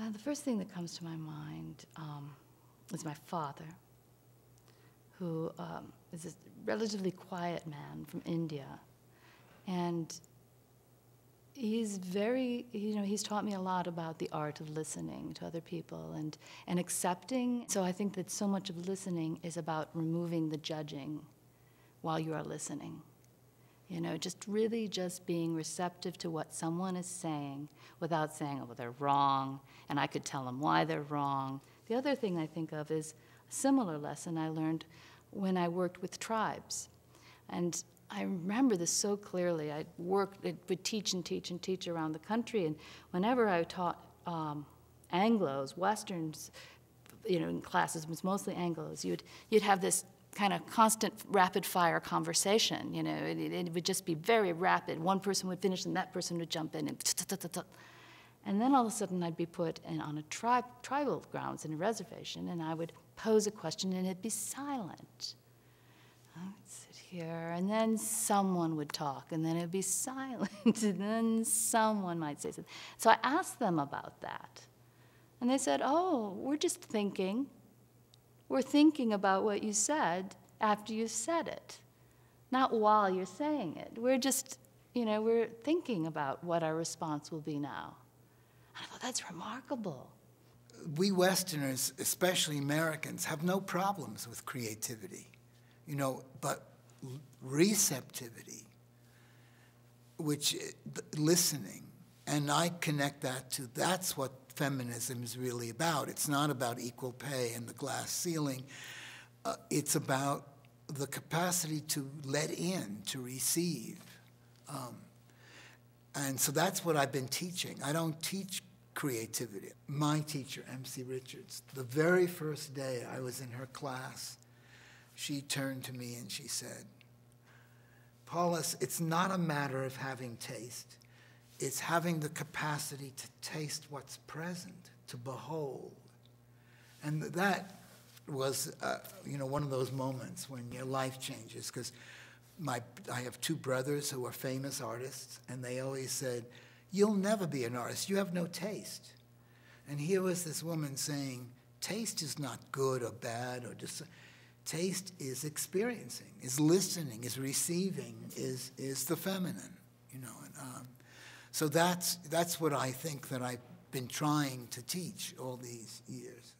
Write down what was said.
Well, the first thing that comes to my mind um, is my father, who um, is a relatively quiet man from India. And he's very, you know, he's taught me a lot about the art of listening to other people and, and accepting. So I think that so much of listening is about removing the judging while you are listening. You know, just really just being receptive to what someone is saying without saying, oh, they're wrong, and I could tell them why they're wrong. The other thing I think of is a similar lesson I learned when I worked with tribes. And I remember this so clearly. I worked, I would teach and teach and teach around the country, and whenever I taught um, Anglos, Westerns, you know, in classes, it was mostly Anglos, you'd, you'd have this kind of constant rapid fire conversation. You know, it, it, would just be very rapid. One person would finish and that person would jump in and and then all of a sudden I'd be put in, on a tri tribal grounds in a reservation and I would pose a question and it'd be silent. I would sit here and then someone would talk and then it'd be silent and then someone might say something. So I asked them about that. And they said, oh, we're just thinking. We're thinking about what you said after you said it, not while you're saying it. We're just, you know, we're thinking about what our response will be now. And I thought, that's remarkable. We Westerners, especially Americans, have no problems with creativity, you know, but receptivity, which eh, listening, and I connect that to that's what feminism is really about. It's not about equal pay and the glass ceiling. Uh, it's about the capacity to let in, to receive. Um, and so that's what I've been teaching. I don't teach creativity. My teacher, M.C. Richards, the very first day I was in her class, she turned to me and she said, Paulus, it's not a matter of having taste is having the capacity to taste what's present, to behold. And that was, uh, you know, one of those moments when your life changes. Because my, I have two brothers who are famous artists, and they always said, "You'll never be an artist. You have no taste." And here was this woman saying, "Taste is not good or bad or just." Taste is experiencing, is listening, is receiving, is is the feminine, you know. And, um, so that's, that's what I think that I've been trying to teach all these years.